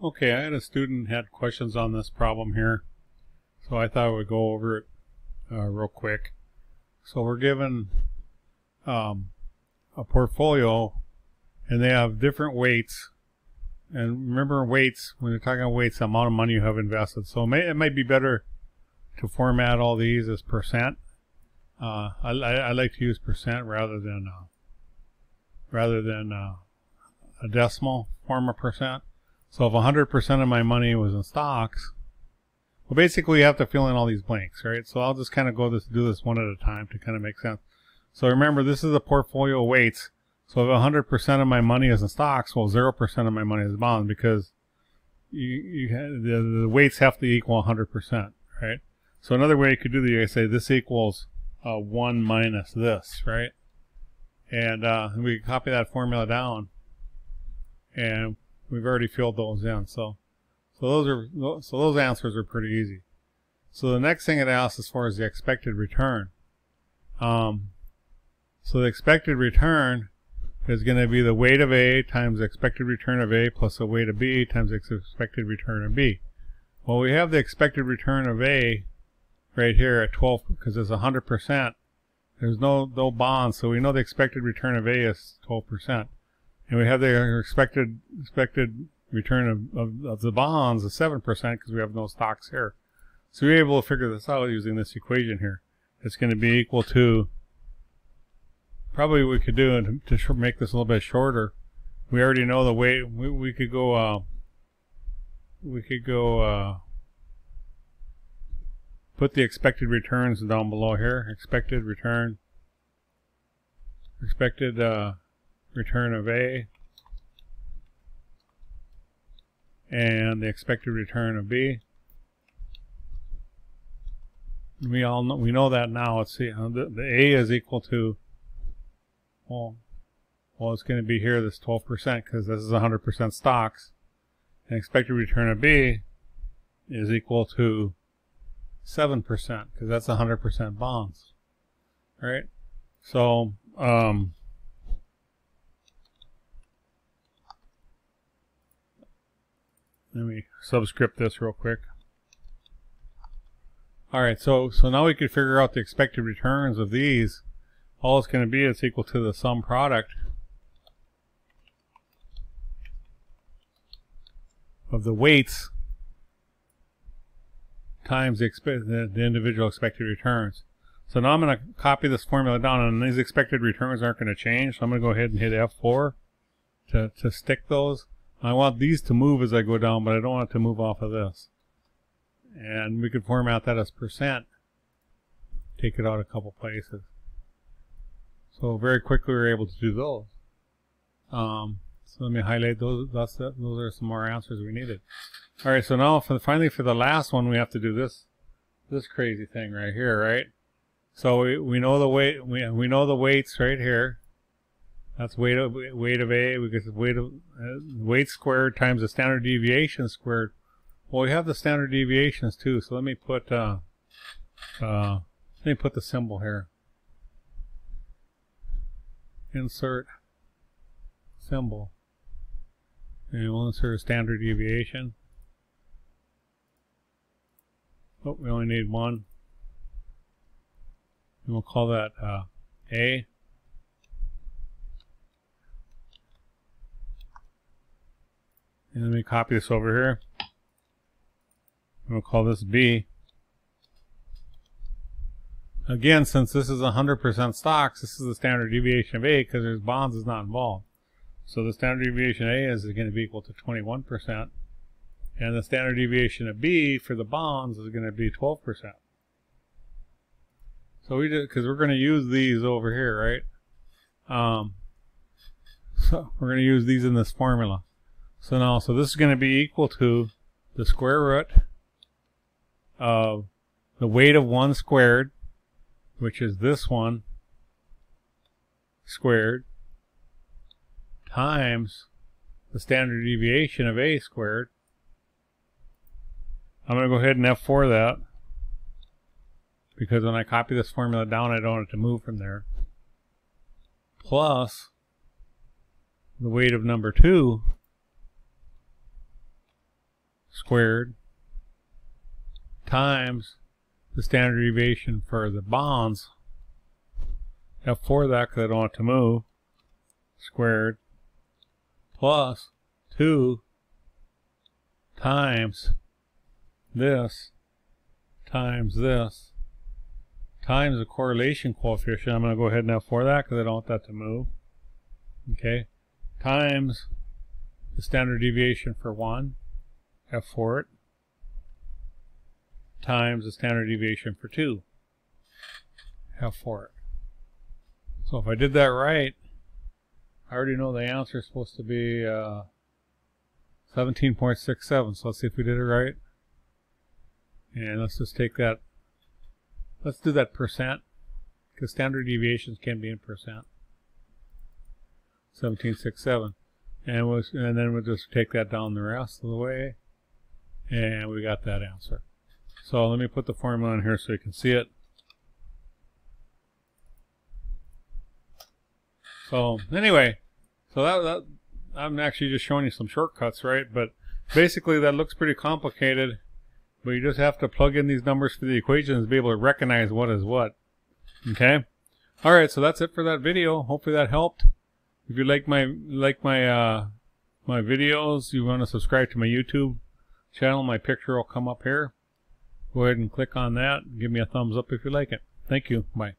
Okay, I had a student had questions on this problem here, so I thought I would go over it uh, real quick. So we're given um, a portfolio, and they have different weights. And remember weights, when you're talking about weights, the amount of money you have invested. So it, may, it might be better to format all these as percent. Uh, I, I, like to use percent rather than uh, rather than uh, a decimal form of percent. So if 100% of my money was in stocks, well, basically you have to fill in all these blanks, right? So I'll just kind of go this, do this one at a time to kind of make sense. So remember, this is a portfolio weights. So if 100% of my money is in stocks, well, 0% of my money is bonds because you, you the, the weights have to equal 100%, right? So another way you could do the, I say this equals uh, 1 minus this, right? And uh, we copy that formula down. And We've already filled those in. So, so those are so those answers are pretty easy. So the next thing it asks as far as the expected return. Um, so the expected return is going to be the weight of A times expected return of A plus the weight of B times expected return of B. Well, we have the expected return of A right here at 12 because it's 100%. There's no no bonds, so we know the expected return of A is 12% and we have the expected expected return of, of, of the bonds of 7% because we have no stocks here. So we're able to figure this out using this equation here. It's going to be equal to, probably we could do to make this a little bit shorter. We already know the weight, we, we could go, uh, we could go, uh, put the expected returns down below here. Expected return, expected, uh, return of A and the expected return of B. We all know, we know that now. Let's see. Uh, the, the A is equal to well, well, it's going to be here this 12% because this is 100% stocks. And expected return of B is equal to 7% because that's 100% bonds. All right? So, um, Let me subscript this real quick. All right, so so now we can figure out the expected returns of these. All it's going to be is equal to the sum product of the weights times the, the, the individual expected returns. So now I'm going to copy this formula down, and these expected returns aren't going to change. So I'm going to go ahead and hit F4 to, to stick those. I want these to move as I go down, but I don't want it to move off of this. And we could format that as percent. Take it out a couple places. So very quickly we are able to do those. Um, so let me highlight those. That's those are some more answers we needed. All right. So now, for the, finally, for the last one, we have to do this this crazy thing right here, right? So we, we know the weight. We we know the weights right here. That's weight of weight of A because weight of uh, weight squared times the standard deviation squared. Well, we have the standard deviations too. So let me put uh, uh, let me put the symbol here. Insert symbol, and we'll insert a standard deviation. Oh, we only need one. And we'll call that uh, A. And let me copy this over here. We'll call this B. Again, since this is 100% stocks, this is the standard deviation of A because there's bonds is not involved. So the standard deviation of A is going to be equal to 21%. And the standard deviation of B for the bonds is going to be 12%. So we just, because we're going to use these over here, right? Um, so we're going to use these in this formula. So now, so this is going to be equal to the square root of the weight of 1 squared, which is this one squared, times the standard deviation of a squared. I'm going to go ahead and F4 that because when I copy this formula down, I don't want it to move from there. Plus the weight of number 2 squared times the standard deviation for the bonds F4 of that because I don't want to move squared plus 2 times this times this times the correlation coefficient. I'm going to go ahead and for that because I don't want that to move. Okay. Times the standard deviation for 1, F4 it, times the standard deviation for 2, F4 it. So if I did that right, I already know the answer is supposed to be uh, 17.67. So let's see if we did it right. And let's just take that, let's do that percent, because standard deviations can be in percent. 1767. And, we'll, and then we'll just take that down the rest of the way. And we got that answer. So let me put the formula in here so you can see it. So anyway, so that, that I'm actually just showing you some shortcuts, right? But basically that looks pretty complicated, but you just have to plug in these numbers for the equations to be able to recognize what is what. Okay? Alright, so that's it for that video. Hopefully that helped. If you like my like my uh my videos, you want to subscribe to my YouTube channel, my picture will come up here. Go ahead and click on that. Give me a thumbs up if you like it. Thank you. Bye.